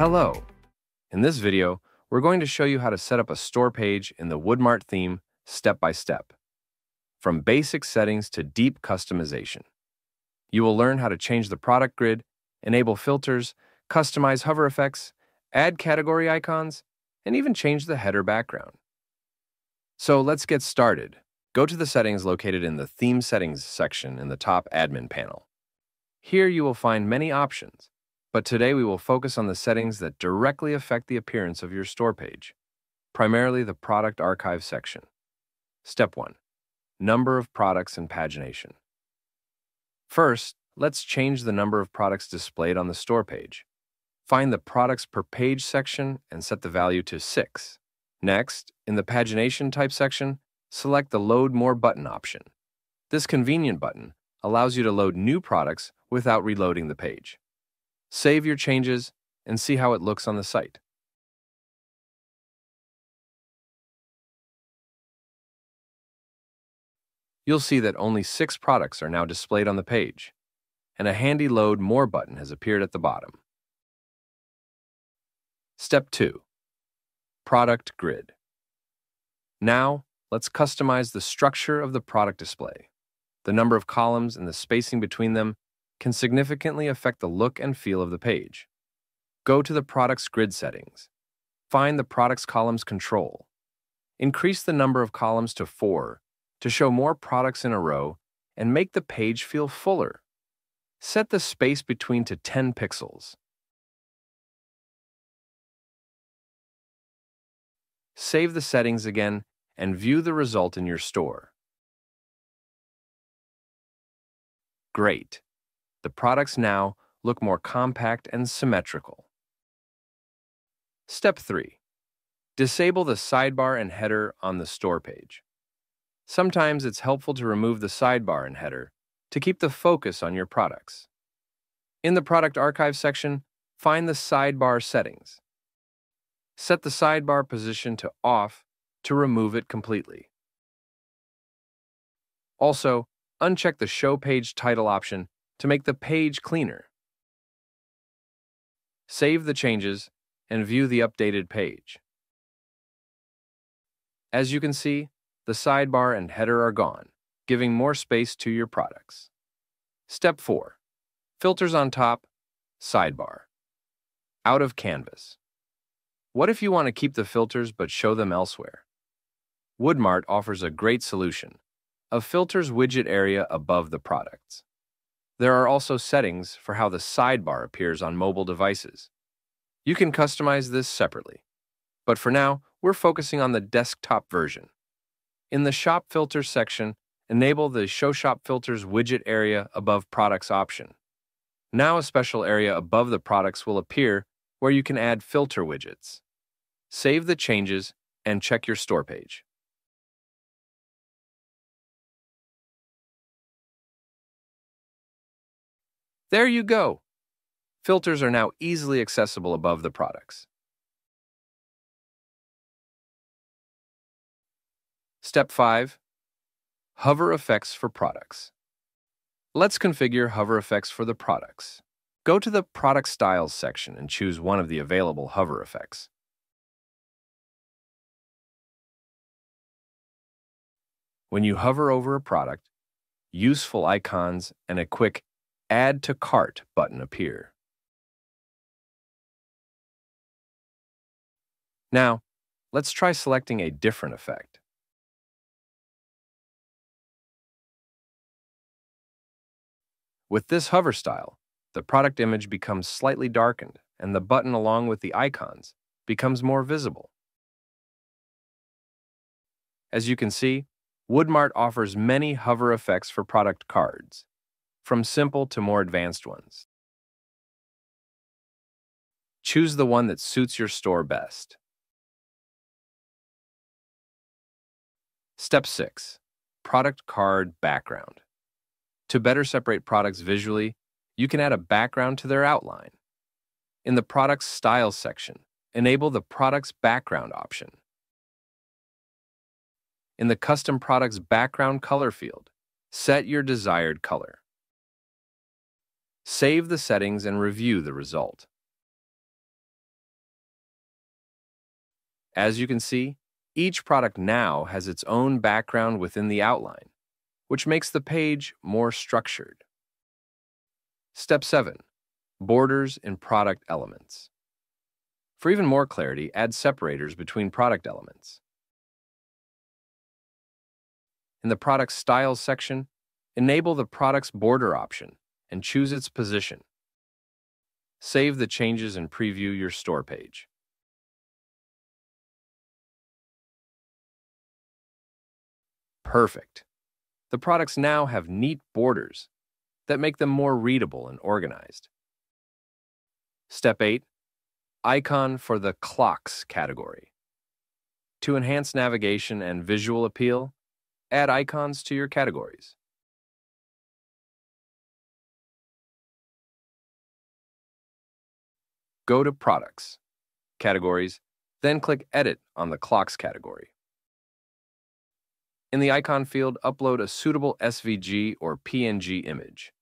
Hello! In this video, we're going to show you how to set up a store page in the Woodmart theme step by step. From basic settings to deep customization. You will learn how to change the product grid, enable filters, customize hover effects, add category icons, and even change the header background. So let's get started. Go to the settings located in the Theme Settings section in the top Admin panel. Here you will find many options, but today we will focus on the settings that directly affect the appearance of your store page, primarily the Product Archive section. Step 1. Number of products and pagination. First, let's change the number of products displayed on the store page. Find the Products per Page section and set the value to 6. Next, in the Pagination Type section, select the Load More button option. This convenient button allows you to load new products without reloading the page. Save your changes and see how it looks on the site. You'll see that only six products are now displayed on the page, and a handy Load More button has appeared at the bottom. Step 2. Product Grid. Now, let's customize the structure of the product display. The number of columns and the spacing between them can significantly affect the look and feel of the page. Go to the Products Grid settings. Find the Products Columns control. Increase the number of columns to 4 to show more products in a row and make the page feel fuller. Set the space between to 10 pixels. Save the settings again and view the result in your store. Great. The products now look more compact and symmetrical. Step 3. Disable the sidebar and header on the store page. Sometimes it's helpful to remove the sidebar and header to keep the focus on your products. In the Product Archive section, find the sidebar settings. Set the sidebar position to off to remove it completely. Also, uncheck the Show Page Title option to make the page cleaner. Save the changes and view the updated page. As you can see, the sidebar and header are gone, giving more space to your products. Step 4. Filters on top, sidebar. Out of canvas. What if you want to keep the filters but show them elsewhere? Woodmart offers a great solution, a filters widget area above the products. There are also settings for how the sidebar appears on mobile devices. You can customize this separately. But for now, we're focusing on the desktop version. In the Shop Filters section, enable the Show Shop Filters widget area above Products option. Now a special area above the products will appear where you can add filter widgets. Save the changes and check your store page. There you go. Filters are now easily accessible above the products. Step 5. Hover Effects for Products. Let's configure hover effects for the products. Go to the Product Styles section and choose one of the available hover effects. When you hover over a product, useful icons and a quick Add to Cart button appear. Now, let's try selecting a different effect. With this hover style, the product image becomes slightly darkened and the button along with the icons becomes more visible. As you can see, Woodmart offers many hover effects for product cards from simple to more advanced ones. Choose the one that suits your store best. Step 6. Product Card Background. To better separate products visually, you can add a background to their outline. In the Products Styles section, enable the Products Background option. In the Custom Products Background Color field, set your desired color. Save the settings and review the result. As you can see, each product now has its own background within the outline, which makes the page more structured. Step 7. Borders in product elements. For even more clarity, add separators between product elements. In the Product Styles section, enable the product's border option and choose its position. Save the changes and preview your store page. Perfect. The products now have neat borders that make them more readable and organized. Step 8. Icon for the Clocks category. To enhance navigation and visual appeal, add icons to your categories. Go to Products, Categories, then click Edit on the Clocks category. In the icon field, upload a suitable SVG or PNG image.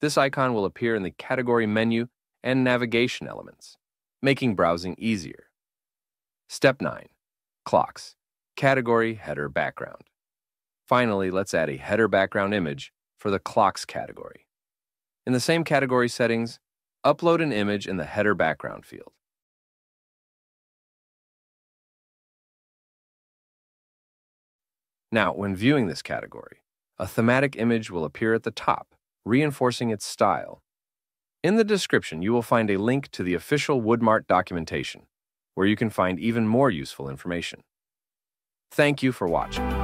This icon will appear in the category menu and navigation elements, making browsing easier. Step 9. Clocks. Category Header Background. Finally, let's add a header background image for the Clocks category. In the same category settings, upload an image in the header background field. Now, when viewing this category, a thematic image will appear at the top, reinforcing its style. In the description, you will find a link to the official Woodmart documentation where you can find even more useful information. Thank you for watching.